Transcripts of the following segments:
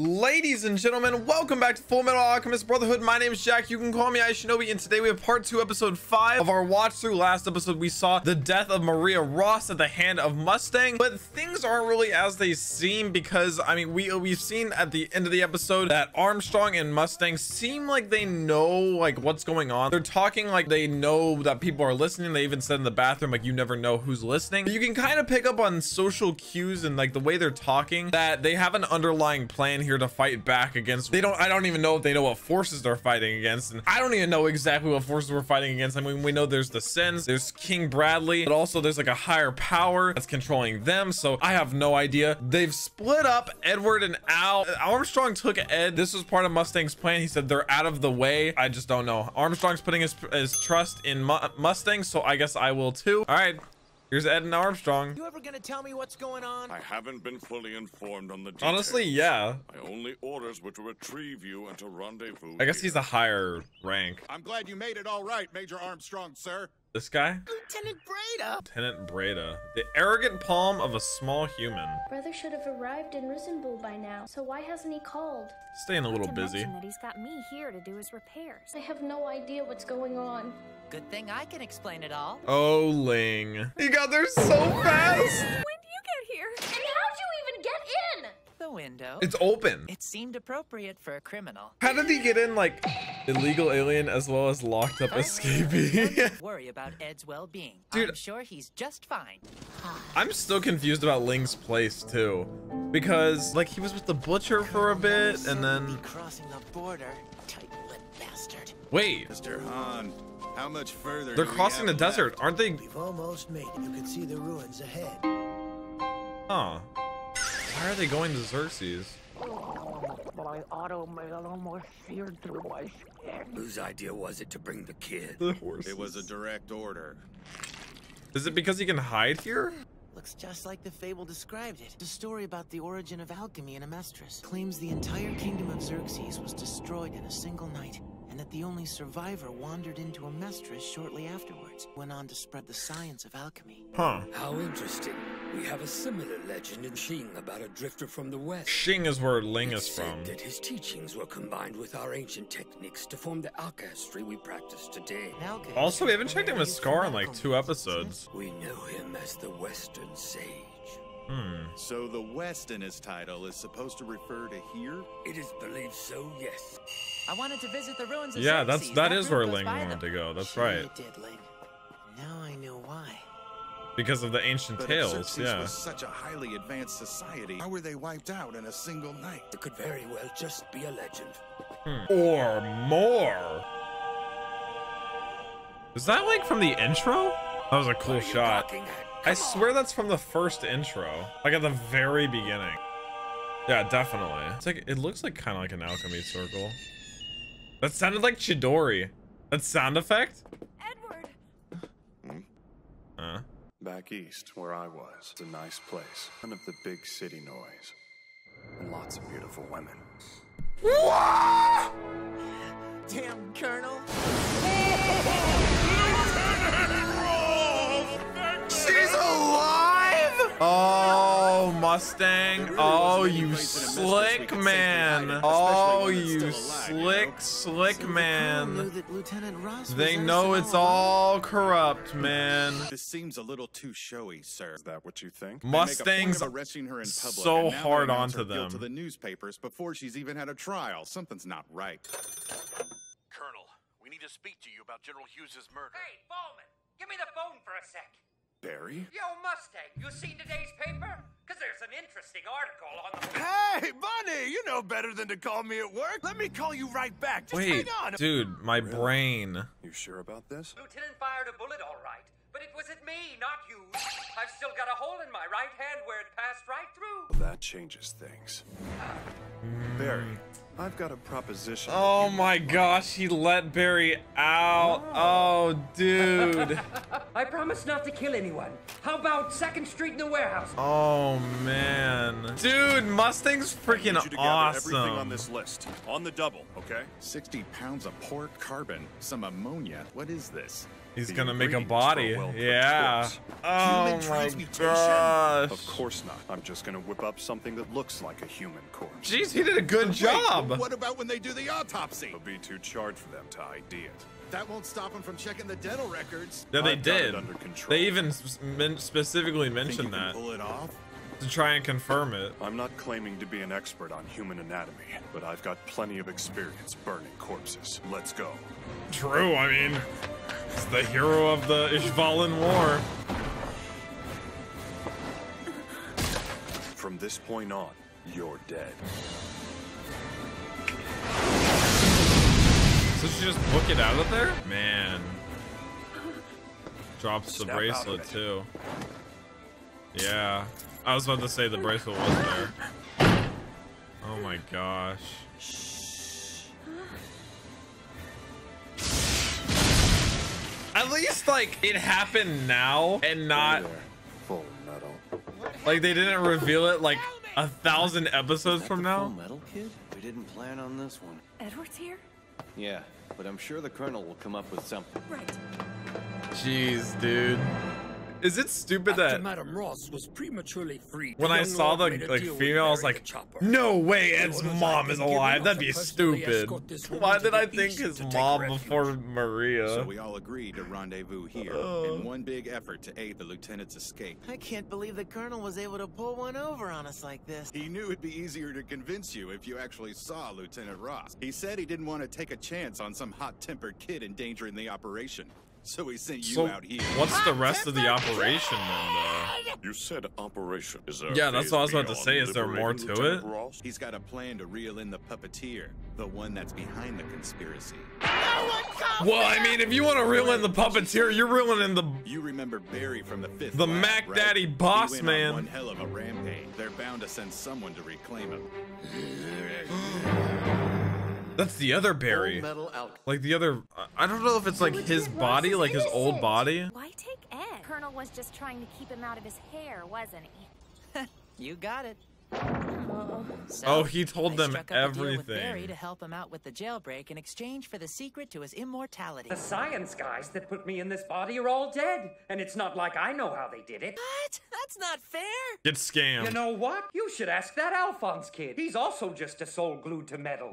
Ladies and gentlemen, welcome back to Fullmetal Alchemist Brotherhood. My name is Jack. You can call me iShinobi, and today we have part two, episode five of our watch through. Last episode, we saw the death of Maria Ross at the hand of Mustang, but things aren't really as they seem because I mean, we we've seen at the end of the episode that Armstrong and Mustang seem like they know like what's going on. They're talking like they know that people are listening. They even said in the bathroom like you never know who's listening. But you can kind of pick up on social cues and like the way they're talking that they have an underlying plan here to fight back against they don't i don't even know if they know what forces they're fighting against and i don't even know exactly what forces we're fighting against. I mean we know there's the sins there's king bradley but also there's like a higher power that's controlling them so i have no idea. They've split up edward and al. Armstrong took ed. This was part of mustang's plan. He said they're out of the way. I just don't know. Armstrong's putting his, his trust in Mu mustang so i guess i will too. All right Here's Ed and Armstrong. You ever gonna tell me what's going on? I haven't been fully informed on the details. Honestly, yeah. My only orders were to retrieve you and to rendezvous. I guess here. he's a higher rank. I'm glad you made it all right, Major Armstrong, sir. This guy? Lieutenant Breda. Lieutenant Breda. The arrogant palm of a small human. Brother should have arrived in Resembool by now, so why hasn't he called? Staying a little busy. mention that he's got me here to do his repairs. I have no idea what's going on. Good thing I can explain it all. Oh, Ling. He got there so fast. When do you get here? And how'd you even get in? The window. It's open. It seemed appropriate for a criminal. How did he get in like illegal alien as well as locked up escapee? Don't worry about Ed's well-being. Dude. I'm sure he's just fine. I'm still confused about Ling's place too. Because like he was with the butcher for a bit and then crossing the border. Tight-lipped bastard. wait, Mr. Han, how much further? they're crossing the have desert, aren't they? We've almost made it. You can see the ruins ahead. Huh. Why are they going to Xerxes? My automail almost seared through my skin. Whose idea was it to bring the kid? The horse. It was a direct order. Is it because he can hide here? Looks just like the fable described it. The story about the origin of alchemy in Amestris claims the entire kingdom of Xerxes was destroyed in a single night, and that the only survivor wandered into Amestris shortly afterwards, went on to spread the science of alchemy. Huh. How interesting. We have a similar legend in Xing about a drifter from the west. Xing is where Ling It's is said from. that his teachings were combined with our ancient techniques to form the alchemy we practice today. Also, we haven't checked in with Scar in like two episodes. We know him as the Western Sage. Hmm. So the West in his title is supposed to refer to here? It is believed so, yes. I wanted to visit the ruins of Yeah, that's that That is where Ling wanted them. to go. That's Sure right. did, Ling. Now I know why. Because of the ancient But tales, Xerxes yeah. was such a highly advanced society, how were they wiped out in a single night? It could very well just be a legend. Hmm. Or more. Is that like from the intro? That was a cool What are you shot. Gawking at? I swear that's from the first intro. Like at the very beginning. Yeah, definitely. It's like it looks like kind of like an alchemy circle. That sounded like Chidori. That sound effect? Edward! Hmm? Huh? Back east, where I was, it's a nice place. None of the big city noise. And lots of beautiful women. Damn, Colonel. Oh, Mustang. Oh, you slick man. Oh, you slick, slick So the colonel knew man. that Lieutenant Ross was They know it's all corrupt, man. This seems a little too showy, sir. Is that what you think? They make a point Mustangs of arresting her in public, so and now they hard announce onto her them. to the newspapers before she's even had a trial. Something's not right. Colonel, we need to speak to you about General Hughes's murder. Hey, Bowman, give me the phone for a sec. Barry? Yo, Mustang, you seen today's paper? Because there's an interesting article on the... Hey, Bunny, you know better than to call me at work. Let me call you right back. Just Wait, hang on. dude, my brain. You sure about this? Lieutenant fired a bullet, all right. But it wasn't me, not you. I've still got a hole in my right hand where it passed right through. Well, that changes things. Barry, I've got a proposition. Oh my gosh, he let Barry out. Oh, dude. I promise not to kill anyone. How about Second Street in the warehouse? Oh man. Dude, Mustang's I need freaking you to gather everything on this list. On the double, okay? 60 pounds of pork carbon, some ammonia. What is this? He's The gonna make a body. well-cooked Yeah. corpse. Oh Human my gosh. Of course not. I'm just gonna whip up something that looks like a human corpse. Jeez, he did a good Wait, job. what about when they do the autopsy? It'll be too charred for them to ID it. That won't stop them from checking the dental records. Yeah, they I've did. under control. They even men- specifically Think you mentioned can that pull it off? to try and confirm it. I'm not claiming to be an expert on human anatomy, but I've got plenty of experience burning corpses. Let's go. True, I mean, it's the hero of the Ishvalan War. From this point on, you're dead. So she just book it out of there? Man. Drops the Snap bracelet too. Yeah. I was about to say the bracelet was there. Oh my gosh. Least like it happened now and not full metal. like they didn't reveal it like a thousand episodes from now. Metal Kid? We didn't plan on this one. Edward's here? Yeah, but I'm sure the Colonel will come up with something. Right. Jeez, dude. Is it stupid After that Madame Ross was prematurely freed, when I saw the made like female, I was like, Chopper. no way, Ed's mom is alive. That'd be stupid. escort this woman Why did I think his mom before Maria? So we all agreed to rendezvous here Oh. in one big effort to aid the lieutenant's escape. I can't believe the Colonel was able to pull one over on us like this. He knew it'd be easier to convince you if you actually saw Lieutenant Ross. He said he didn't want to take a chance on some hot-tempered kid endangering the operation. So he sent you So out here. what's the rest of the operation then, though? You said operation. Is there Yeah, that's phase what I was about to say. Is there more to Lieutenant it? Ross? He's got a plan to reel in the puppeteer, the one that's behind the conspiracy. Well, I mean, if you want to reel in the puppeteer, you're reeling in the You remember Barry from the fifth The lab, Mac right? Daddy He boss went on man. one hell of a rampage. They're bound to send someone to reclaim him. That's the other Barry. Metal Alchemy. Like the other. I don't know if it's like his body, like his old body. Why take Ed? Colonel was just trying to keep him out of his hair, wasn't he? You got it. Oh, so, Oh, he told I them struck up a deal with everything. Barry to help him out with the jailbreak in exchange for the secret to his immortality. The science guys that put me in this body are all dead, and it's not like I know how they did it. What? That's not fair. Get scammed. You know what? You should ask that Alphonse kid. He's also just a soul glued to metal.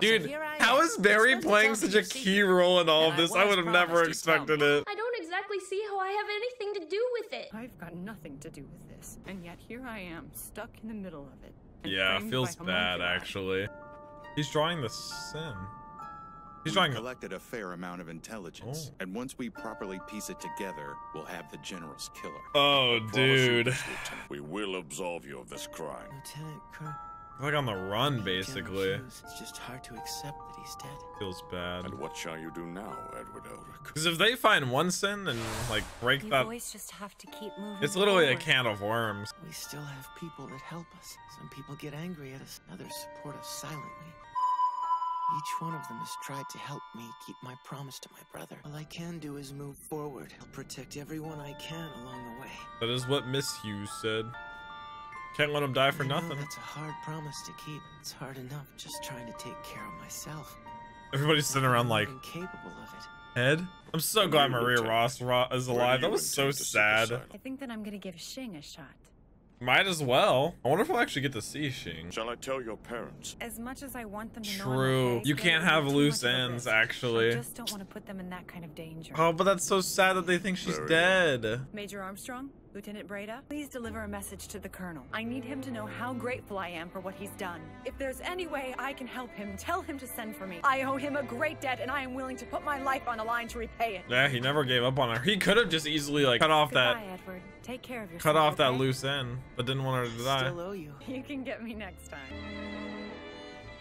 Dude, here I how am. is Barry You're supposed to playing such a key secret. role in all of And I this? I would have never promised you'd tell expected it. I don't exactly see how I have anything to do with it. I've got nothing to do with this, and yet here I am, stuck in the middle of it. And Yeah, feels bad actually. He's drawing the sin. He's we drawing. collected a fair amount of intelligence, Oh. and once we properly piece it together, we'll have the general's killer. Oh, Promise you dude. We will absolve you of this crime. Lieutenant Colonel. Like on the run, basically. It's just hard to accept that he's dead. Feels bad. And what shall you do now, Edward Elric? Because if they find one sin and like break You that, always just have to keep moving. it's literally a can of worms. We still have people that help us. Some people get angry at us, others support us silently. Each one of them has tried to help me keep my promise to my brother. All I can do is move forward. I'll protect everyone I can along the way. That is what Miss Hughes said. Can't let him die for I know nothing. that's a hard promise to keep. It's hard enough just trying to take care of myself. Everybody's sitting around like, incapable of it. Ed? I'm so glad Maria Ross ro- is alive. That was so intend to seek sad. I think that I'm gonna give Xing a shot. Might as well. I wonder if we'll actually get to see Xing. Shall I tell your parents? As much as I want them to know True. You can't have loose much of a ends, actually. I just don't want to put them in that kind of danger. Oh, but that's so sad that they think she's Very dead. Major Armstrong, Lieutenant Breda, please deliver a message to the Colonel. I need him to know how grateful I am for what he's done. If there's any way I can help him, tell him to send for me. I owe him a great debt, and I am willing to put my life on the line to repay it. Yeah, he never gave up on her. He could have just easily like cut off Goodbye, that Edward. Take care of yourself. cut off that loose end, but didn't want her to die. Still owe you. You can get me next time.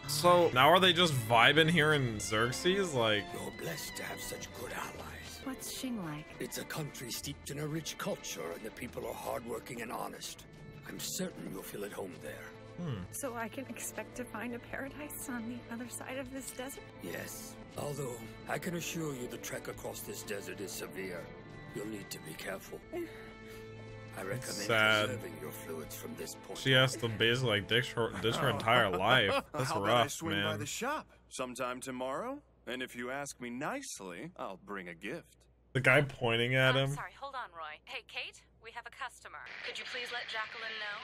So now are they just vibing here in Xerxes? Like, You're blessed to have such good allies. What's Xing like? It's a country steeped in a rich culture, and the people are hardworking and honest. I'm certain you'll feel at home there. hmm. So I can expect to find a paradise on the other side of this desert? Yes. Although, I can assure you the trek across this desert is severe. You'll need to be careful. I recommend sad. preserving your fluids from this point. She has to basically like ditch her, ditch her entire life. That's How about I rough, swing by the shop? Sometime tomorrow? And if you ask me nicely, I'll bring a gift. The guy pointing at him. I'm Sorry, hold on, Roy. Hey, Kate, we have a customer. Could you please let Jacqueline know?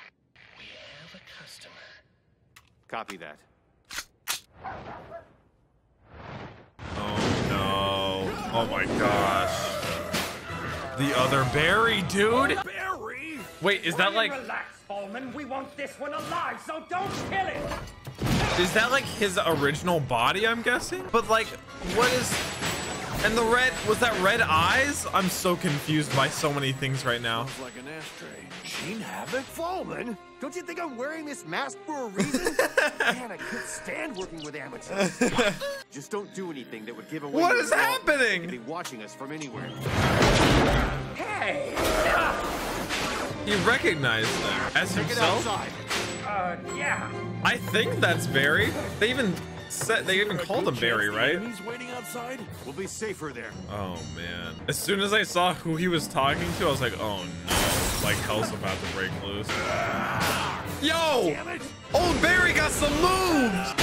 We have a customer. Copy that. Oh no. Oh my gosh. The other Barry, dude. Oh, Barry! Wait, is that like Relax, Bowman. We want this one alive, so don't kill it. Is that like his original body, I'm guessing? But like what is and the red was that red eyes? I'm so confused by so many things right now. Like an ashtray. Jean Havoc Falman? Don't you think I'm wearing this mask for a reason? Man, I could stand working with amateurs. Just don't do anything that would give away. What your is role. happening? They could be watching us from anywhere. Hey! He recognized them as Take it himself. Outside. Uh, yeah. I think that's Barry. They even said they even called him Barry, right? He's waiting outside. We'll be safer there. Oh man. As soon as I saw who he was talking to, I was like, oh no. Like hell's about to break loose. Yo! Old Barry got some moves!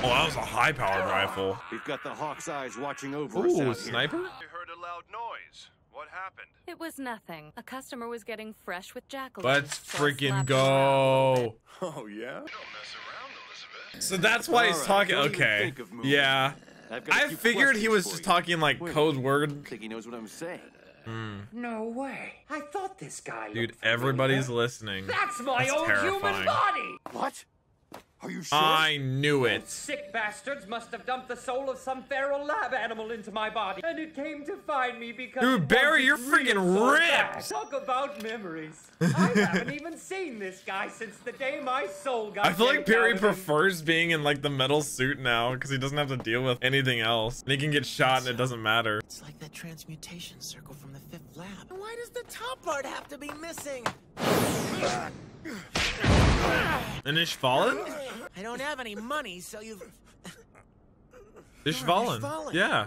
Oh, that was a high powered rifle. We've got the Hawk's eyes watching over us Ooh, out here. sniper? heard a loud noise. What happened? It was nothing. A customer was getting fresh with Jacqueline. Let's so I freaking slapped her around. go. Oh yeah. So that's why he's All right, talking. Okay. think of moving. Yeah. I've got a I few figured he was just you. talking like Wait code minute. word. Think he knows what I'm saying? Hmm. No way. I thought this guy. Dude, looked familiar. everybody's listening. That's my That's own human body. What? Are you sure? I knew it. Sick bastards must have dumped the soul of some feral lab animal into my body, and it came to find me because. Dude, Barry, you're real freaking soul ripped. back. Talk about memories. I haven't even seen this guy since the day my soul got. I feel like yanked Barry out of him. prefers being in like the metal suit now because he doesn't have to deal with anything else. And he can get shot and it doesn't matter. It's like that transmutation circle from the fifth lab. Why does the top part have to be missing? And Ishvalan? I don't have any money, so you've. Ishvalan. Ishvalan. Yeah.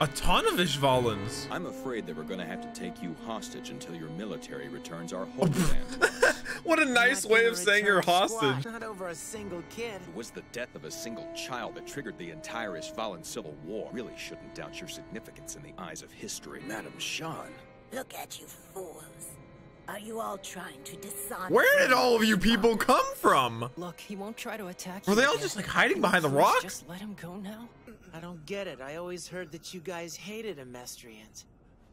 A ton of Ishvalans. I'm afraid that we're gonna have to take you hostage until your military returns our homeland. What a nice way of saying you're hostage. Not over a single kid. It was the death of a single child that triggered the entire Ishvalan civil war. Really shouldn't doubt your significance in the eyes of history. Madam Sean. Look at you fools. Are you all trying to dishonor Where did all of you people come from? Look, he won't try to attack Were they all again. just like hiding behind the Please rock? Just let him go now. I don't get it. I always heard that you guys hated Amestrians.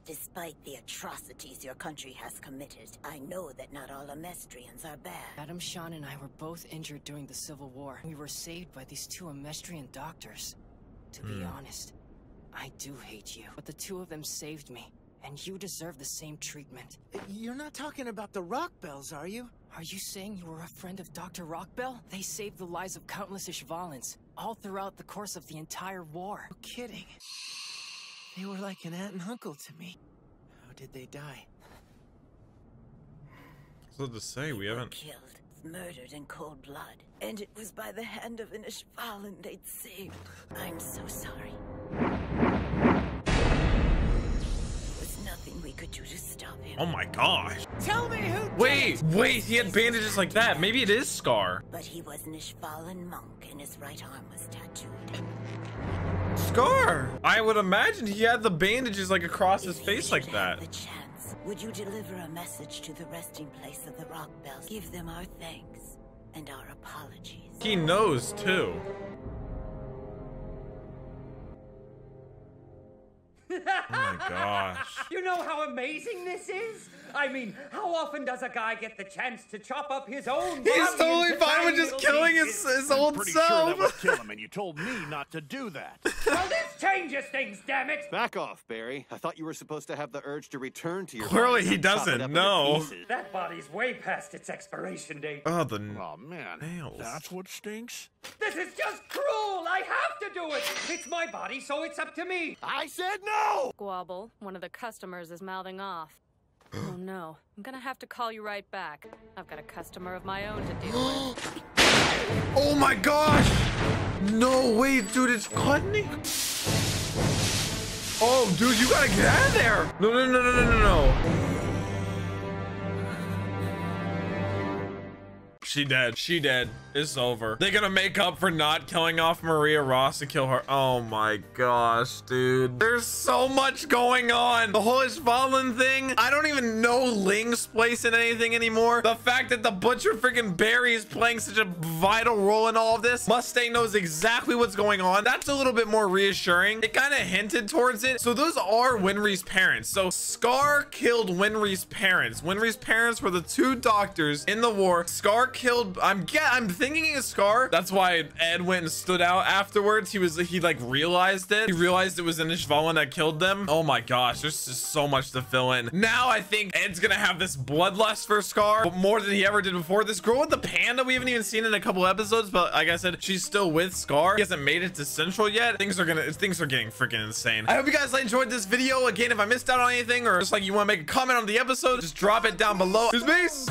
Despite the atrocities your country has committed, I know that not all Amestrians are bad. Adam Sean and I were both injured during the Civil War. We were saved by these two Amestrian doctors. To be Hmm. honest, I do hate you. But the two of them saved me, and you deserve the same treatment. Uh, you're not talking about the Rockbells, are you? Are you saying you were a friend of Dr. Rockbell? They saved the lives of countless Ishvalans, all throughout the course of the entire war. No kidding. They were like an aunt and uncle to me. How did they die? So to say, we haven't. Killed, murdered in cold blood. And it was by the hand of an Ishvalan they'd saved. I'm so sorry. Could do to stop him. Oh my gosh. Tell me who Wait, wait, he had bandages like that. Maybe it is Scar. But he was an Ishvalan monk, and his right arm was tattooed. Scar! I would imagine he had the bandages like across his face like that. The chance. Would you deliver a message to the resting place of the Rock Bells? Give them our thanks and our apologies. He knows too. Oh my gosh. You know how amazing this is? I mean, how often does a guy get the chance to chop up his own He's totally fine with just killing his, pieces? his old Pretty self. sure that would kill him, and you told me not to do that. Well, this changes things, damn it! Back off, Barry. I thought you were supposed to have the urge to return to your Clearly he and chop it doesn't, no. That body's way past its expiration date. Oh, the Oh man, nails. that's what stinks. This is just cruel! I have to do it! It's my body, so it's up to me! I said no. Squabble, one of the customers is mouthing off. oh no, I'm gonna have to call you right back. I've got a customer of my own to deal with. Oh my gosh! No, way, dude, it's Gluttony? Oh, dude, you gotta get out of there! No, no, no, no, no, no, no. She dead. She dead. It's over. They're gonna make up for not killing off Maria Ross to kill her. Oh my gosh, dude. There's so much going on. The whole Ishvalan thing. I don't even know Ling's place in anything anymore. The fact that the Butcher freaking Barry is playing such a vital role in all of this. Mustang knows exactly what's going on. That's a little bit more reassuring. It kind of hinted towards it. So those are Winry's parents. So Scar killed Winry's parents. Winry's parents were the two doctors in the war. Scar killed, I'm yeah, I'm thinking it's Scar. That's why Ed went and stood out afterwards. He was, he like realized it. He realized it was an Ishvalan that killed them. Oh my gosh, there's just so much to fill in. Now I think Ed's gonna have this bloodlust for Scar more than he ever did before. This girl with the panda, we haven't even seen in a couple episodes, but like I said, she's still with Scar. He hasn't made it to Central yet. Things are gonna, things are getting freaking insane. I hope you guys enjoyed this video. Again, if I missed out on anything or just like you want to make a comment on the episode, just drop it down below. Peace.